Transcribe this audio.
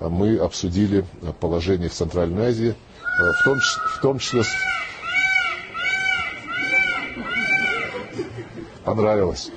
А мы обсудили положение в Центральной Азии, э, в том, в том числе... Понравилось.